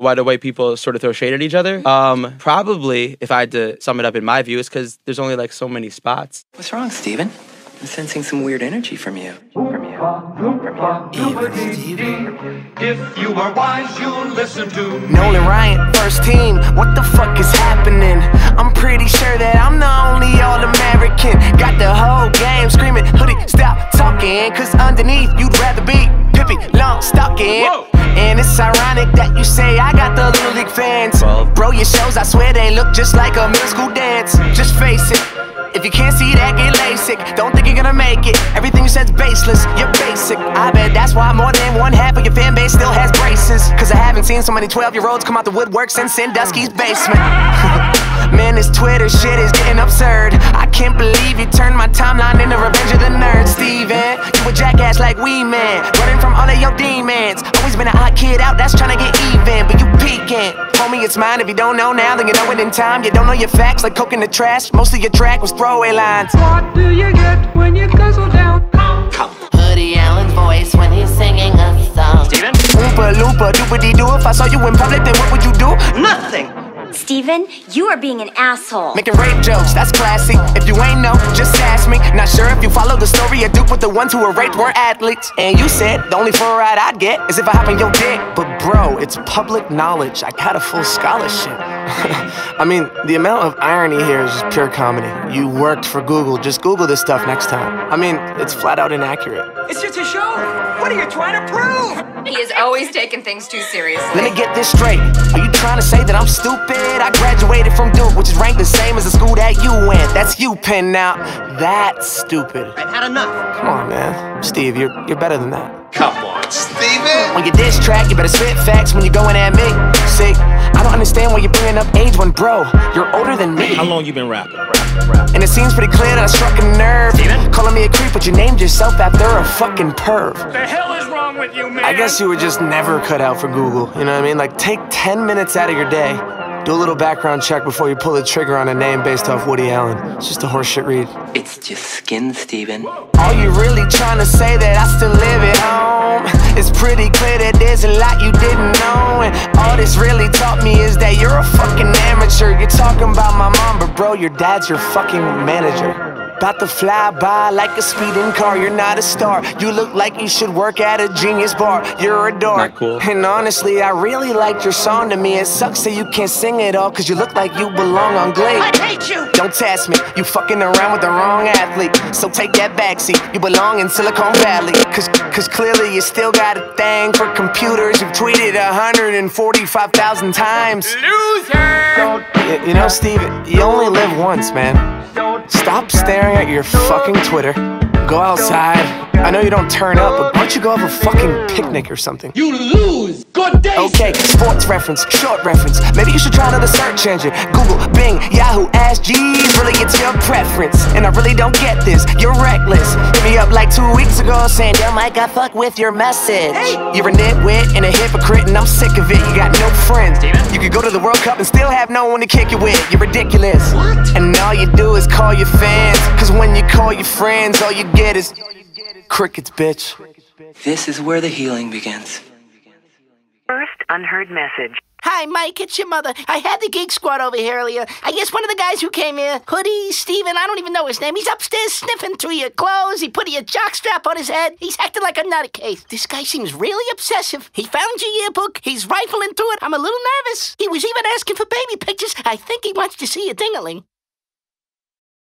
why do white people sort of throw shade at each other? Um, probably, if I had to sum it up in my view, is because there's only like so many spots. What's wrong, Steven? I'm sensing some weird energy from you. From you. From you. If you are wise, you'll listen to Nolan Ryan, first team. What the fuck is happening? I'm pretty sure that I'm the only All American. Got the whole game screaming, hoodie, stop talking. Cause underneath, you'd rather be Pippi in. stocking. And it's ironic that you say I got the little league fans. Bro, your shows, I swear they look just like a middle school dance. Just face it. If you can't see that, get LASIK. Don't think you're gonna make it. Everything you said's baseless. You're basic. I bet that's why more than one half of your fan base still has braces. Cause I haven't seen so many 12 year olds come out the woodwork since Sandusky's basement. Man, this Twitter shit is getting absurd. I can't believe you turned my timeline into Revenge of the Nerds, Steven. You like we man, running from all of your demons. Always been an odd kid out that's trying to get even, but you peeking. Homie, it's mine. If you don't know now, then you know it in time. You don't know your facts like coke in the trash. Most of your track was throwaway lines. What do you get when you guzzle down? Woody Allen's voice when he's singing a song. Steven? Oompa loompa doopity doo. If I saw you in public, then what would you do? Nothing. Steven, you are being an asshole. Making rape jokes, that's classy. If you ain't know, just ask me. Not sure if you follow the story of Duke, but the ones who were raped were athletes. And you said the only full ride I'd get is if I hop on your dick. But bro, it's public knowledge. I got a full scholarship. I mean, the amount of irony here is just pure comedy. You worked for Google, just Google this stuff next time. I mean, it's flat out inaccurate. It's just a show. What are you trying to prove? He is always taking things too seriously. Let me get this straight. Are you trying to say that I'm stupid? I graduated from Duke, which is ranked the same as the school that you went. That's you, Penn. Now, that's stupid. I've had enough. Come on, man. Steve, you're you're better than that. Come on, Steven! On your diss track, you better spit facts when you're going at me. Sick. I don't understand why you're bringing up age when, bro, you're older than me. How long you been rapping? And it seems pretty clear that I struck a nerve. Calling me a creep, but you named yourself after a fucking perv. The hell is wrong with you, man? I guess you were just never cut out for Google. You know what I mean? Like, take 10 minutes out of your day. Do a little background check before you pull the trigger on a name based off Woody Allen. It's just a horseshit read. It's just skin, Steven. Are you really trying to say that I still live at home? It's pretty clear that there's a lot you didn't know. And all this really taught me is that you're a fucking amateur. You're talking about my mom, but bro, your dad's your fucking manager. About to fly by like a speeding car. You're not a star. You look like you should work at a genius bar. You're a dork. Not cool. And honestly, I really liked your song to me. It sucks that you can't sing it all, cause you look like you belong on Glee. I hate you! Don't test me. You fucking around with the wrong athlete. So take that backseat. You belong in Silicon Valley. Cause, cause clearly you still got a thing for computers. You've tweeted 145,000 times. Loser! You, you know, Steve, you only live once, man. Stop staring at your fucking Twitter. Go outside. I know you don't turn up, but why don't you go have a fucking picnic or something? You lose! Good day! Okay, sports reference, short reference. Maybe you should try another search engine. Google, Bing, Yahoo, Ask Jeeves. Really, it's your preference. And I really don't get this. You're reckless. Hit me up like two weeks ago saying, Damn, Mike, I fuck with your message. You're a nitwit and a hypocrite, and I'm sick of it. You got no friends. You could go to the World Cup and still have no one to kick it with. You're ridiculous. What? And all you do is call your fans. Cause when you call your friends, all you get is crickets, bitch. This is where the healing begins. First unheard message. Hi, Mike, it's your mother. I had the geek squad over here earlier. I guess one of the guys who came here, Hoodie, Steven, I don't even know his name. He's upstairs sniffing through your clothes. He put your jockstrap on his head. He's acting like a nutcase. This guy seems really obsessive. He found your yearbook. He's rifling through it. I'm a little nervous. He was even asking for baby pictures. I think he wants to see a dingaling.